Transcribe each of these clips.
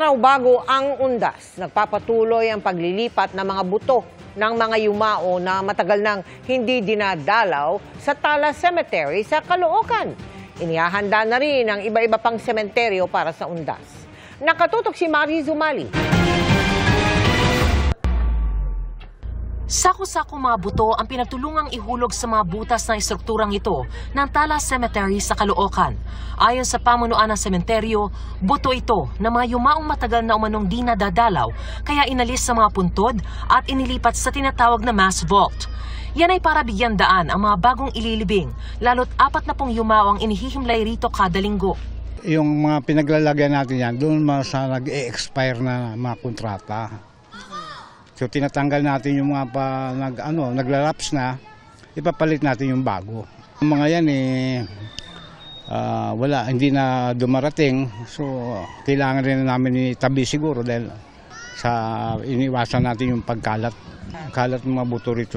raw bago ang undas, nagpapatuloy ang paglilipat ng mga buto ng mga yumao na matagal nang hindi dinadalaw sa Tala Cemetery sa Caloocan. Inihahanda na rin ang iba-iba pang sementeryo para sa undas. Nakatutok si Marie Zumali. Sako-sako mga buto ang pinagtulungang ihulog sa mga butas ng estrukturang ito ng Tala Cemetery sa Caloocan. Ayon sa pamunuan ng sementeryo, buto ito na mga yumaong matagal na umanong di nadadalaw kaya inalis sa mga puntod at inilipat sa tinatawag na mass vault. Yan ay para bigyan daan ang mga bagong ililibing, lalo't apat na pong yumao ang inihihimlay rito kada linggo. Yung mga pinaglalagyan natin yan, doon mga sa nag-expire na mga kontrata. So tinatanggal natin yung mga pa, nag, ano, naglalaps na, ipapalit natin yung bago. Yung mga yan eh, ah, wala, hindi na dumarating. So kailangan rin namin itabi siguro dahil sa iniwasan natin yung pagkalat. Kalat ng mga buto rito.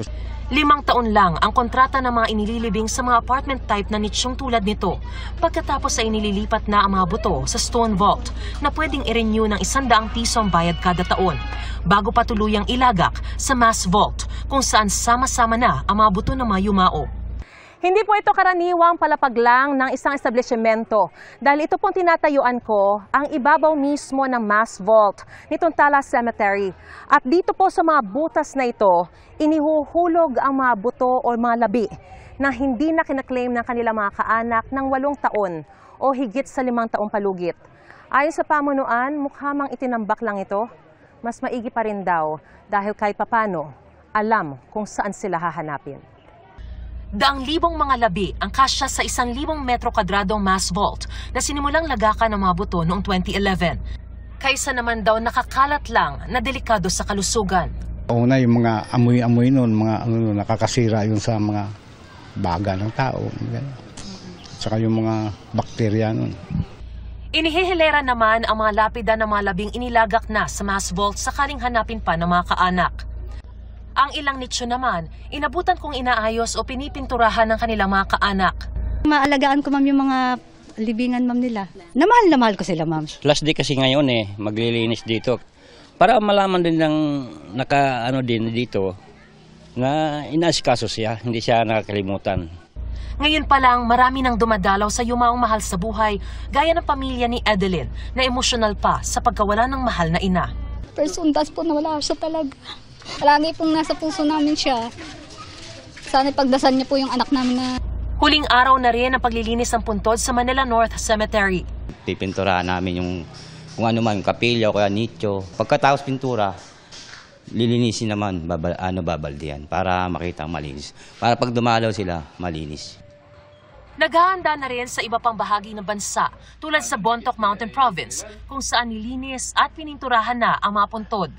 Limang taon lang ang kontrata ng mga inililibing sa mga apartment type na nichong tulad nito. Pagkatapos ay inililipat na ang mga buto sa Stone Vault na pwedeng i-renew ng isandaang piso ang bayad kada taon bago pa tuluyang ilagak sa Mass Vault kung saan sama-sama na ang mga buto ng mga yumao. Hindi po ito karaniwang palapag lang ng isang establishmento dahil ito pong tinatayuan ko ang ibabaw mismo ng mass vault nitong Tala Cemetery. At dito po sa mga butas na ito, inihuhulog ang mga buto o mga labi na hindi na kinaklaim ng kanilang mga kaanak ng walong taon o higit sa limang taong palugit. Ayon sa pamunuan, mukha mang itinambak lang ito, mas maigi pa rin daw dahil kahit papano, alam kung saan sila hahanapin. Daang libong mga labi ang kasya sa isang libong metro kadradong mass vault na sinimulang lagakan ng mga buto noong 2011. Kaysa naman daw nakakalat lang na delikado sa kalusugan. Una yung mga amoy-amoy nun, mga ano, nun, nakakasira yun sa mga baga ng tao. Saka yung mga bakterya nun. Inihihilera naman ang mga lapida ng mga labing inilagak na sa mass vault sakaling hanapin pa ng mga kaanak. Ang ilang nicho naman, inabutan kong inaayos o pinipinturahan ng kanilang mga kaanak. Maalagaan ko ma'am yung mga libingan ma'am nila. Namahal na mahal ko sila ma'am. Last day kasi ngayon eh, maglilinis dito. Para malaman din ng naka ano din dito na inaasikaso siya, hindi siya nakakalimutan. Ngayon pa lang, marami nang dumadalaw sa yumaong mahal sa buhay, gaya ng pamilya ni Edeline na emosyonal pa sa pagkawala ng mahal na ina. First undas po na wala siya talaga. Lagi pong nasa puso namin siya. Sana pagdasal niya po yung anak namin na Huling araw na rin ang paglilinis ng puntod sa Manila North Cemetery. Pipinturahan namin yung kung ano man, yung kapilya o kaya nicho. Pagkatapos pintura, lilinisin naman, babal, ano babaldihan para makita ang malinis. Para pag dumalaw sila, malinis. Naghahanda na rin sa iba pang bahagi ng bansa tulad sa Bontoc Mountain Province kung saan nilinis at pininturahan na ang mga puntod.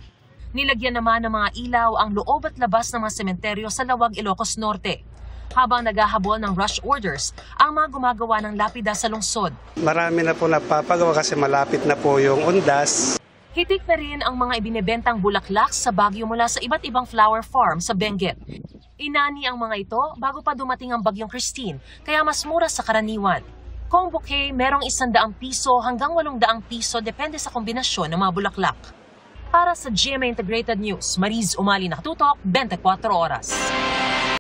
Nilagyan naman ng mga ilaw ang loob at labas ng mga sementeryo sa Lawag, Ilocos Norte. Habang naghahabol ng rush orders ang mga gumagawa ng lapida sa lungsod. Marami na po napapagawa kasi malapit na po yung undas. Hitik na rin ang mga ibinebentang bulaklak sa Baguio mula sa iba't ibang flower farm sa Benguet. Inani ang mga ito bago pa dumating ang bagyong Christine, kaya mas mura sa karaniwan. Kung bouquet, merong isandaang piso hanggang walong daang piso depende sa kombinasyon ng mga bulaklak. Para sa GMA Integrated News, Mariz Umali Nakatutok, 24 Oras.